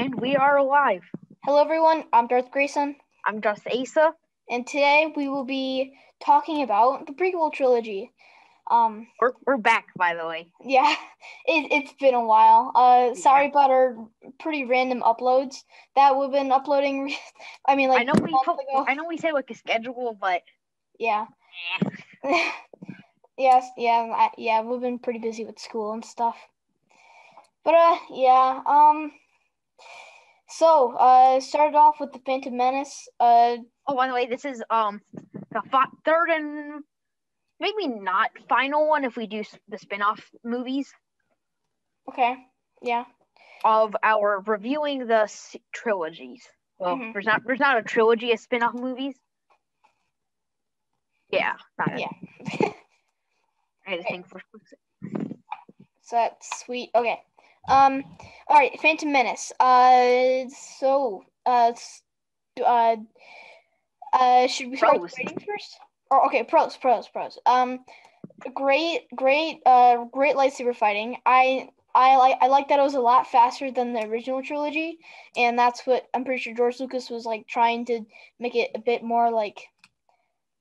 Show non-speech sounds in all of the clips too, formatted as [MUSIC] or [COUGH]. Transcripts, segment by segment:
And we are alive. Hello, everyone. I'm Darth Grayson, I'm just Asa. and today we will be talking about the prequel trilogy. Um, We're, we're back, by the way. yeah, [LAUGHS] it, it's been a while. Uh, sorry about our pretty random uploads that we've been uploading. [LAUGHS] I mean, like I know we put. I know we said like a schedule, but yeah, [LAUGHS] yes, yeah, I, yeah. We've been pretty busy with school and stuff. But uh, yeah. Um, so uh, started off with the Phantom Menace. Uh, oh, by the way, this is um the fi- third and maybe not final one if we do the spin-off movies okay, yeah. of our reviewing the s- trilogies. Well, Mhm. there's not there's not a trilogy of spin-off movies. [LAUGHS] Yeah, not. Yeah. [LAUGHS] I had to think for a quick [LAUGHS] sec. So that's sweet. Okay. Um. All right. Phantom Menace. Uh. So. Uh. Uh. Uh. Should we start with first? Or okay. Pros. Pros. Pros. Um. Great. Great. Uh. Great lightsaber fighting. I. I like. I like that it was a lot faster than the original trilogy, and that's what I'm pretty sure George Lucas was like trying to make it a bit more like,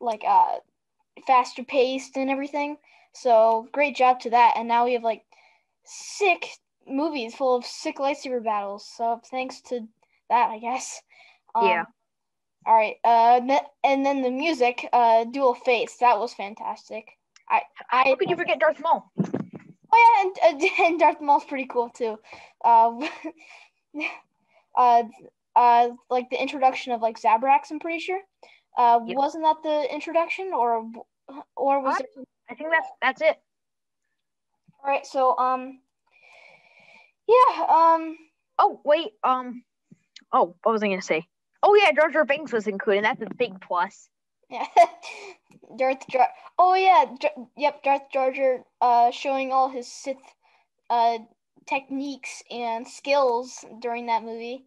like uh, faster paced and everything. So great job to that. And now we have like sick movies full of sick lightsaber battles. So thanks to that, I guess. Um, Yeah. All right. Uh, and then the music, uh, Duel Fates, that was fantastic. I, I. How could you forget Darth Maul? Oh yeah, and, [LAUGHS] and Darth Maul's pretty cool too. Uh, [LAUGHS] uh, uh, like the introduction of like Zabraks, I'm pretty sure. Uh, Yep. wasn't that the introduction, or or was there I think that's that's it. All right, so um, yeah, um, Oh wait, um, oh, what was I gonna say? Oh yeah, Jar Jar Binks was included. That's a big plus. yeah, [LAUGHS] Darth Jar. Oh yeah, Jar- yep, Darth Jar Jar, uh, showing all his Sith, uh, techniques and skills during that movie.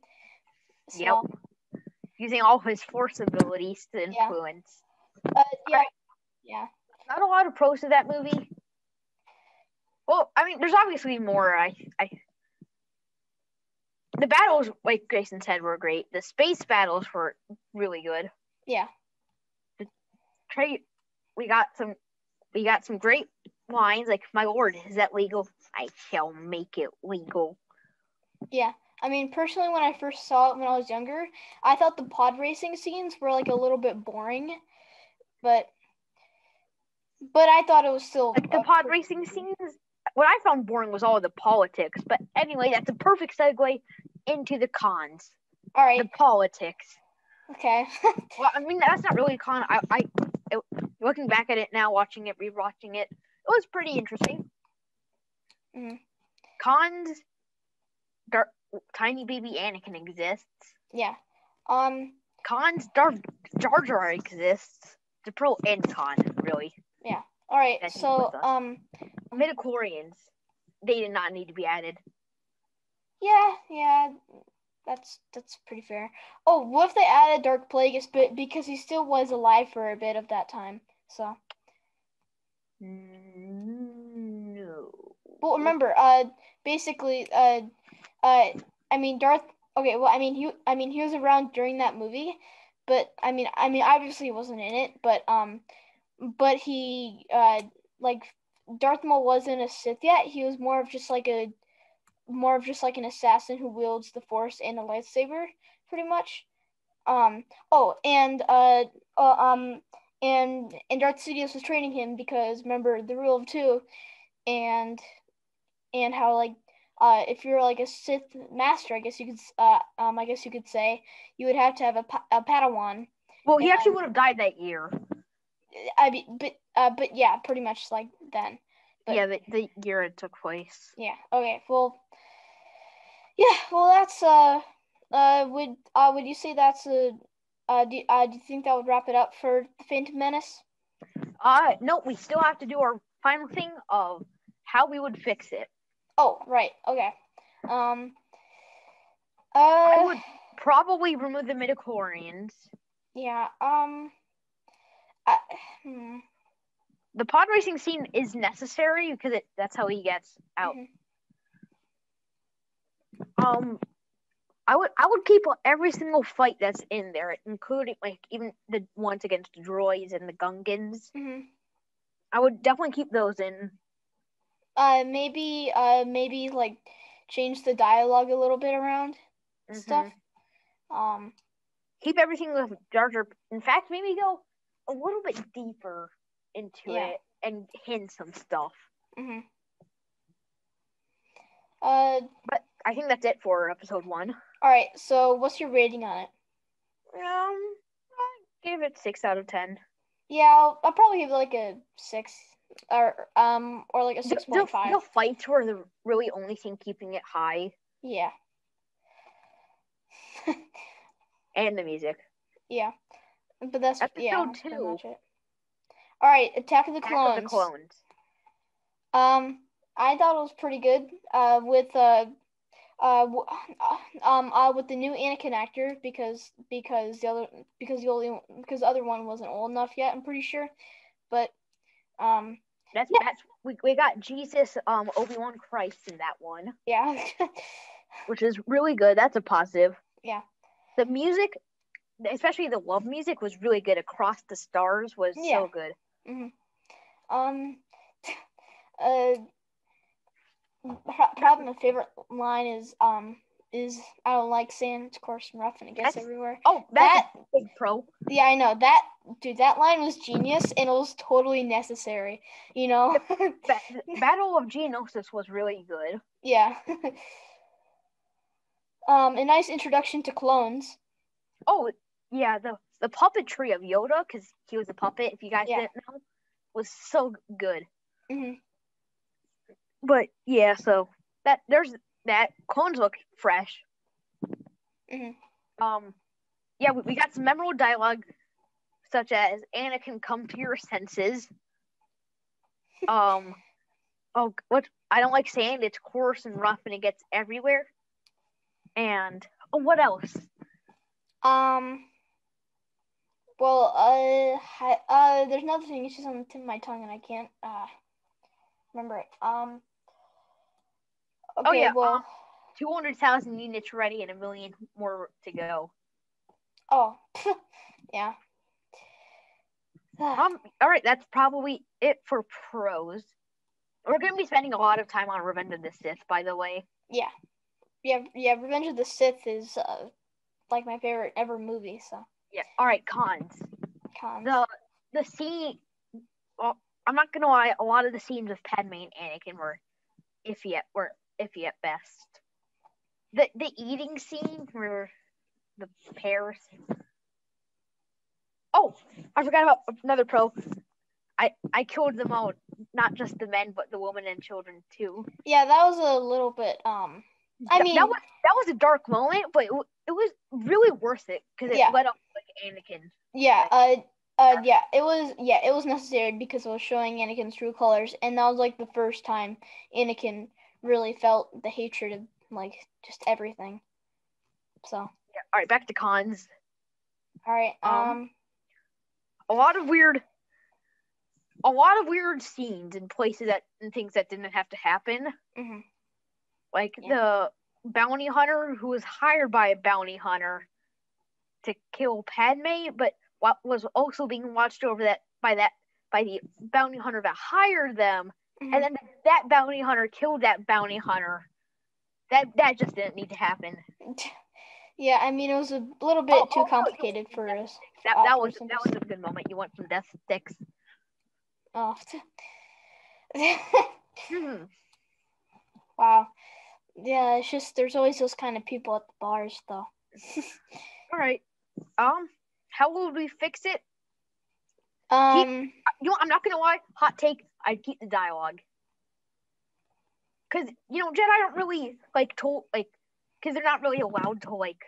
So, Yep. Using all his Force abilities to influence. Uh, yeah, yeah, Not a lot of pros to that movie. Well, I mean, there's obviously more. I, I. The battles, like Grayson said, were great. The space battles were really good. yeah, Trey, we got some, we got some great lines. Like, my lord, is that legal? I shall make it legal. yeah. I mean, personally, when I first saw it when I was younger, I thought the pod racing scenes were like a little bit boring, but. But I thought it was still like the pod racing scenes what i found boring was all the politics but anyway that's a perfect segue into the cons All right, the politics okay. [LAUGHS] well i mean that's not really a con i i it, looking back at it now watching it rewatching it it was pretty interesting Mhm. cons Dar- tiny baby anakin exists Yeah. Um. cons Darth Jar Jar exists the pro and con really Yeah. All right. So, um. Midichlorians they did not need to be added Yeah. Yeah. That's that's pretty fair. Oh, what if they added Darth Plagueis, but because he still was alive for a bit of that time. So, no well, remember, uh, basically, uh, uh, I mean, Darth. Okay. Well, I mean, he. I mean, he was around during that movie, but I mean, I mean, obviously, he wasn't in it, but um, but he, uh, like, Darth Maul wasn't a Sith yet. He was more of just like a more of just like an assassin who wields the force and a lightsaber pretty much um oh and uh, uh um and and Darth Sidious was training him because remember the rule of two and and how like uh if you're like a Sith master I guess you could uh um I guess you could say you would have to have a, a Padawan Well, he actually would have died that year. I mean but uh but yeah pretty much like then But- yeah, the, the year it took place. Yeah. Okay. Well. Yeah. Well, that's uh uh would uh would you say that's a uh do uh do you think that would wrap it up for the Phantom Menace? Uh, no, we still have to do our final thing of how we would fix it. Oh, right. Okay. Um. Uh, I would probably remove the midichlorians. Yeah. Um. I, hmm. The pod racing scene is necessary because it that's how he gets out. mhm. Um, I would I would keep every single fight that's in there, including like even the ones against the droids and the Gungans. hmm I would definitely keep those in. Uh, maybe, uh, maybe like change the dialogue a little bit around and stuff. Um, Keep everything with Jar Jar. In fact, maybe go a little bit deeper into Yeah. it and hint some stuff. hmm Uh, But I think that's it for episode one. all right. So, what's your rating on it? Um, I gave it six out of ten. Yeah, I'll, I'll probably give it like a six, or um, or like a six point five. the, point five. the fights were the really only thing keeping it high, Yeah. [LAUGHS] and the music. Yeah, but that's yeah. Episode that's two. much it. All right, Attack of the Attack Clones. of the Clones. Um, I thought it was pretty good. Uh, with uh, uh, [SIGHS] um, uh, with the new Anakin actor because because the other because the only because the other one wasn't old enough yet. I'm pretty sure, but um, That's Yeah. that's we, we got Jesus um Obi Wan Christ in that one, yeah, [LAUGHS] which is really good. That's a positive. Yeah. The music, especially the love music, was really good. Across the Stars was Yeah. so good. um, [LAUGHS] uh, pro- probably my favorite line is um is I don't like sand. It's coarse and rough and it gets That's- everywhere. Oh, that's That a big pro. Yeah, I know that dude. That line was genius, and it was totally necessary. You know? [LAUGHS] Ba- Battle of Geonosis was really good. yeah. [LAUGHS] um, a nice introduction to clones. Oh yeah, the the puppetry of Yoda because he was a puppet. If you guys Yeah. didn't know, was so good. hmm But yeah, so that there's that clones look fresh. Mhm. Um, yeah, we, we got some memorable dialogue, such as Anakin, come to your senses. [LAUGHS] Um, oh, what I don't like sand. It's coarse and rough, and it gets everywhere. And oh, what else? Um. Well, uh, hi, uh, there's another thing. It's just on the tip of my tongue, and I can't uh remember it. Um. Okay. Oh, yeah, Well. um, Two hundred thousand units ready, and a million more to go. oh. [LAUGHS] yeah. Um, all right, that's probably it for pros. We're gonna be spending a lot of time on Revenge of the Sith, by the way. yeah. Yeah. Yeah. Revenge of the Sith is uh like my favorite ever movie. So Yeah. All right, cons. cons. The the scene. Well, I'm not gonna lie. A lot of the scenes with Padme and Anakin were iffy at were iffy at best. The the eating scene where the pears. Oh, I forgot about another pro. I I killed them all, not just the men, but the women and children too. Yeah, that was a little bit. Um, I mean, that was that was a dark moment, but it, w- it was really worth it because it Yeah. led up Anakin. yeah, uh, uh, yeah, it was. Yeah, it was necessary because it was showing Anakin's true colors, and that was like the first time Anakin really felt the hatred of like just everything. So, Yeah. All right, back to cons. All right. Um, Um, a lot of weird a lot of weird scenes and places that and things that didn't have to happen mhm. like Yeah. the bounty hunter who was hired by a bounty hunter to kill padme but what was also being watched over that by that by the bounty hunter that hired them mhm. and then that bounty hunter killed that bounty hunter that that just didn't need to happen [LAUGHS] yeah, I mean, it was a little bit Oh, too oh, oh, complicated for us. that, Oh, that was that was a good moment you want some death sticks Oh. [LAUGHS] Hmm. wow. Yeah, it's just there's always those kind of people at the bars, though. [LAUGHS] all right um how will we fix it Um. you know, I'm not gonna lie. Hot take. I'd keep the dialogue. Cause you know, Jedi don't really like to like, cause they're not really allowed to like,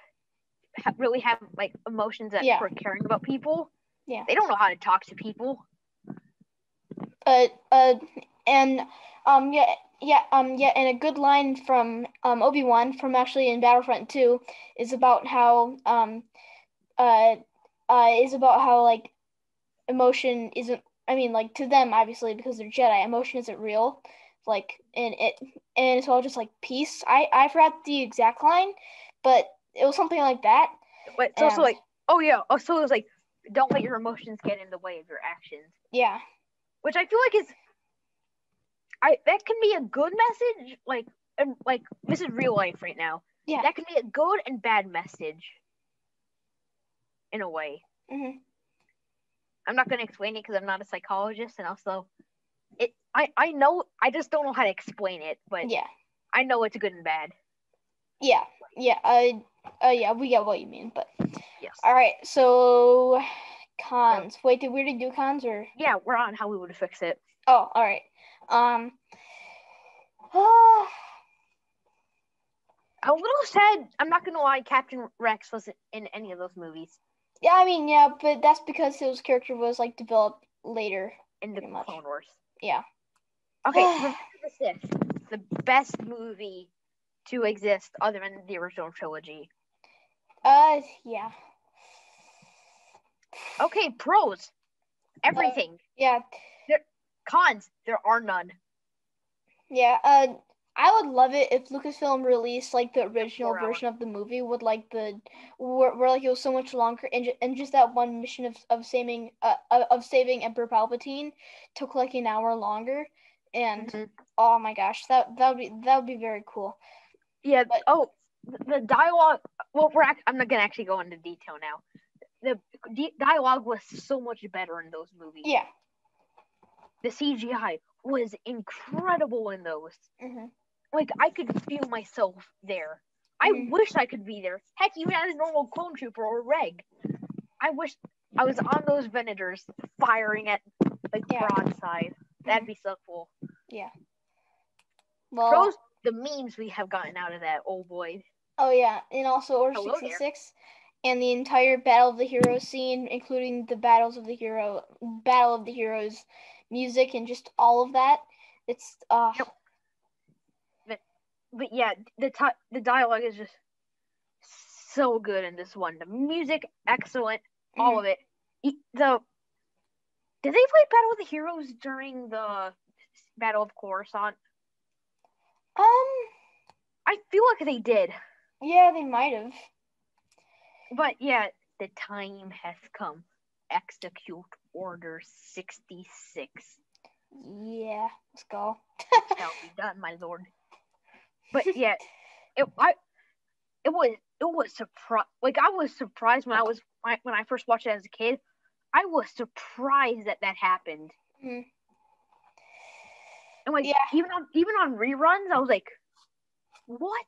ha- really have like emotions that Yeah. for caring about people. Yeah. They don't know how to talk to people. uh, uh, and um, yeah, yeah, um, yeah, and a good line from um Obi Wan from actually in Battlefront Two is about how um, uh, uh, is about how like emotion isn't. I mean, like to them, obviously, because they're Jedi, emotion isn't real. Like, and it, and it's all just like peace. I I forgot the exact line, but it was something like that. But it's also like, oh yeah, also it was like, don't let your emotions get in the way of your actions, Yeah. which I feel like is, I that can be a good message, like, and like this is real life right now. Yeah. that can be a good and bad message. In a way, hmm I'm not gonna explain it because I'm not a psychologist, and also, it I I know I just don't know how to explain it, but Yeah. I know it's good and bad. Yeah. Yeah. Uh, uh, yeah. We get what you mean, but Yes. all right. So cons. Wait, did we already do cons or? Yeah, we're on how we would fix it. Oh, all right. Um. [SIGHS] A little sad. I'm not gonna lie. Captain Rex wasn't in any of those movies yeah, I mean, yeah, but that's because his character was like developed later. in the much. Clone Wars. Yeah. Okay, [SIGHS] the Sith, the best movie to exist other than the original trilogy. Uh, yeah. Okay, pros, everything. Yeah. There, Cons, there are none. Yeah. Uh, I would love it if Lucasfilm released like the original version of the movie with like the where, where like it was so much longer and, ju- and just that one mission of, of saving uh of saving Emperor Palpatine took like an hour longer and Mhm. oh my gosh that that would be that would be very cool. Yeah. But- oh, the dialogue. Well, we're. Act- I'm not gonna actually go into detail now. The di- dialogue was so much better in those movies. Yeah. The CGI was incredible in those. hmm like I could feel myself there. I Mhm. wish I could be there. Heck, even as a normal clone trooper or reg. I wish I was on those Venators firing at like Yeah. broadside. That'd be so cool. Yeah. Well. Pros, the memes we have gotten out of that. Oh boy. Oh yeah, and also Order Hello there. sixty six, and the entire Battle of the Heroes scene, including the battles of the hero, Battle of the Heroes, music, and just all of that. It's uh Yep. But yeah, the ti- the dialogue is just so good in this one. The music, excellent. All of it. The did they play Battle of the Heroes during the Battle of Coruscant? um I feel like they did. yeah they might have. But yeah, the time has come. Execute Order 66. Yeah, let's go. Shall be done, my lord. But yeah, it I it was it was surprised. Like I was surprised when I was when I first watched it as a kid. I was surprised that that happened. Mhm. And like Yeah. even on even on reruns, I was like, what?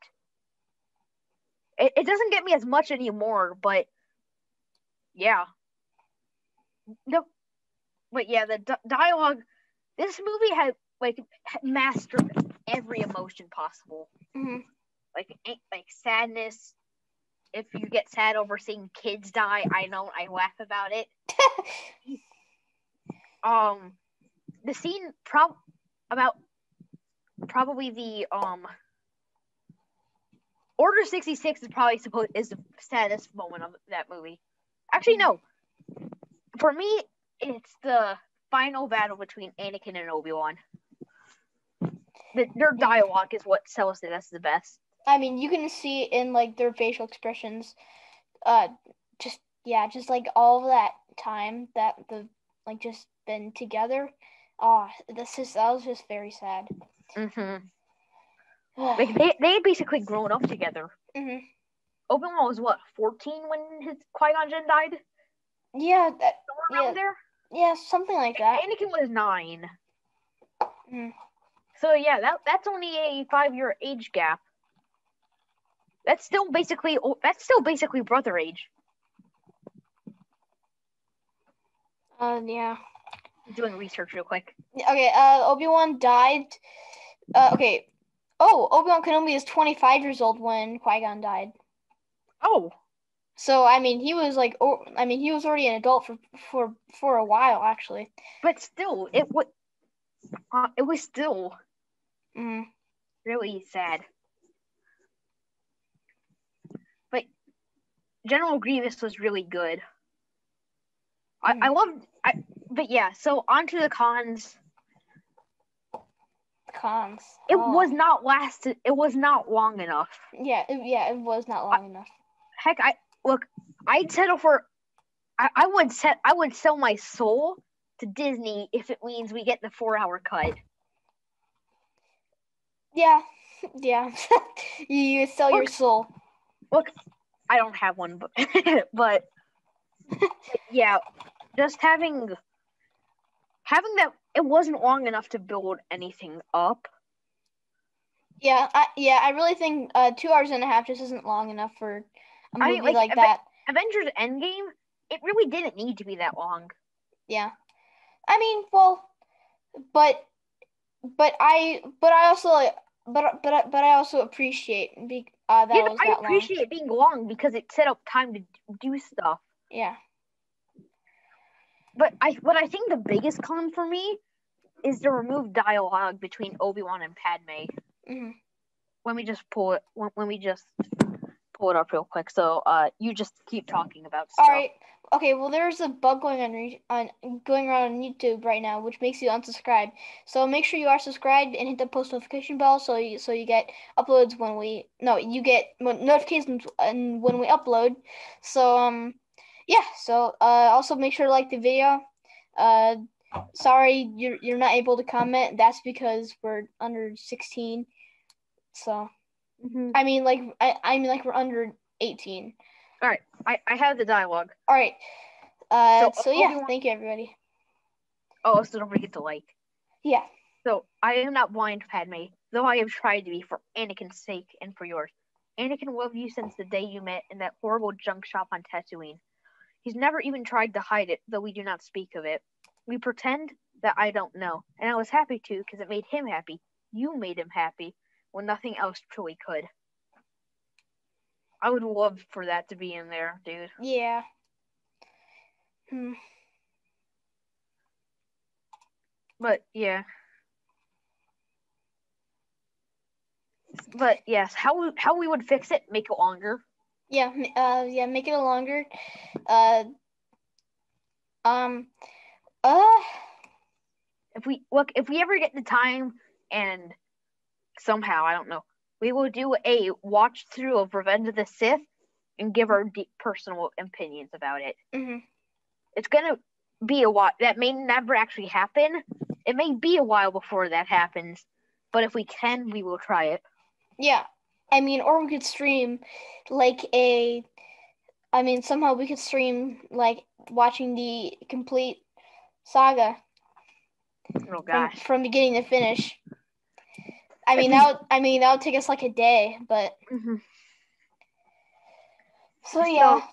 It, it doesn't get me as much anymore, but yeah. No, but yeah, the di- dialogue. This movie had like had mastered every emotion possible, hmm like like sadness. If you get sad over seeing kids die, I don't. I laugh about it. [LAUGHS] um, the scene prob about probably the um Order sixty six is probably supposed is the saddest moment of that movie. Actually, no. For me, it's the final battle between Anakin and Obi Wan. The, their dialogue is what sells it as the best. I mean, you can see in like their facial expressions, uh, just yeah, just like all of that time that the like just been together. Oh, this is that was just very sad. Mm-hmm. Like [SIGHS] they they basically grown up together. hmm Obi Wan was what fourteen when his Qui Gon Jinn died. Yeah, that, Somewhere around Yeah. there. yeah, something like that. Anakin was nine. Mhm. So yeah, that that's only a five year age gap. That's still basically that's still basically brother age. Uh, yeah. Doing research real quick. Okay. Uh, Obi Wan died. Uh, okay. Oh, Obi Wan Kenobi is twenty five years old when Qui Gon died. Oh, So I mean, he was like, oh, I mean, he was already an adult for for for a while actually. but still, it was uh, it was still Mm. really sad. But General Grievous was really good. I, I loved I but yeah, so on to the cons. Cons. It Oh. was not lasted it was not long enough. Yeah, it, yeah, it was not long enough. heck, I look. I'd settle for. I, I would set. I would sell my soul to Disney if it means we get the four-hour cut. Yeah, [LAUGHS] yeah. [LAUGHS] you, you sell your soul. Look, I don't have one, but [LAUGHS] but yeah, just having having that it wasn't long enough to build anything up. Yeah, I, yeah. I really think uh, two hours and a half just isn't long enough for a I movie mean, like, like, Aven- that. Avengers Endgame, it really didn't need to be that long. Yeah. I mean, well, but but I but I also like but but I- but I also appreciate be, uh, that yeah, was I that appreciate it being long because it set up time to do stuff. Yeah. But I what I think the biggest con for me is to remove dialogue between Obi Wan and Padme. hmm Let me just pull it. When, when we just pull it up real quick. So uh, you just keep talking about stuff. All right. Okay. Well, there's a bug going on re- on going around on YouTube right now, which makes you unsubscribe. So make sure you are subscribed and hit the post notification bell so you so you get uploads when we no you get notifications and when we upload. So um yeah. So uh also make sure to like the video. Uh, sorry you're you're not able to comment. That's because we're under 16. So Mhm. I mean like I I mean like we're under 18. All right, I, I have the dialogue. All right. Uh, So, so, yeah, Obi-Wan- thank you everybody. Oh, so don't forget to like. Yeah. So I am not blind, Padme, though I have tried to be for Anakin's sake and for yours. Anakin loved you since the day you met in that horrible junk shop on Tatooine. He's never even tried to hide it, though we do not speak of it. We pretend that I don't know, and I was happy to because it made him happy. You made him happy when nothing else truly could. I would love for that to be in there, dude. Yeah. Hmm. But yeah. But yes, how we- how we would fix it? Make it longer. Yeah. Uh. Yeah. Make it a longer. Uh. Um. Uh. If we look, if we ever get the time, and somehow I don't know, we will do a watch through of Revenge of the Sith and give our deep personal opinions about it. hmm It's gonna be a while. That may never actually happen. It may be a while before that happens, but if we can, we will try it. Yeah. I mean, or we could stream like a. I mean, somehow we could stream like watching the complete saga Oh from, from beginning to finish. I mean, That'd I mean that would take us like a day, but Mhm. so So- yeah.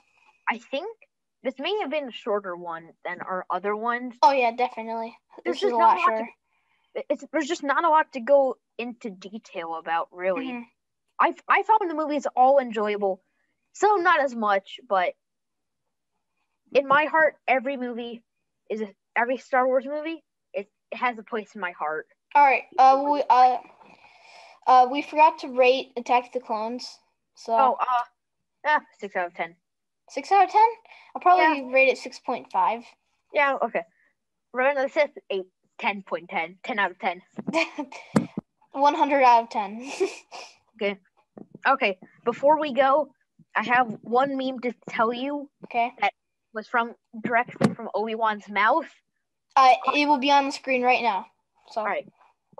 I think this may have been a shorter one than our other ones. Oh yeah, definitely. There's This is just a not lot a lot to- shorter. It's there's just not a lot to go into detail about, really. Mhm. I I found the movies all enjoyable, some not as much, but in my heart, every movie is a, every Star Wars movie. It, it has a place in my heart. All right. Uh, we uh, uh, we forgot to rate Attack the Clones. So Oh, uh, ah, six out of ten. six out of ten. I'll probably rate it six point five. Yeah, okay. Revenge of the Sith, eight, 10.10, 10 out of ten. [LAUGHS] One hundred out of ten. [LAUGHS] Okay, Okay. before we go, I have one meme to tell you. okay. That was from directly from Obi Wan's mouth. Uh, it will be on the screen right now. So All right.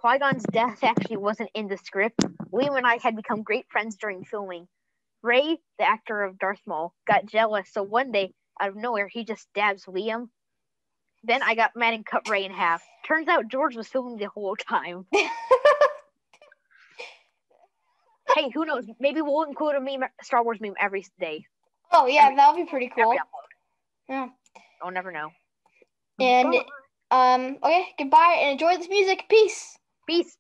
Qui Gon's death actually wasn't in the script. Liam and I had become great friends during filming. Ray, the actor of Darth Maul, got jealous, so one day, out of nowhere, he just stabs Liam. Then I got mad and cut Ray in half. Turns out George was filming the whole time. [LAUGHS] hey, who knows? Maybe we'll include a meme, Star Wars meme every day. oh yeah, that'll be pretty cool. Every. Yeah. I'll never know. And Bye. um, okay, goodbye and enjoy this music. Peace. Peace.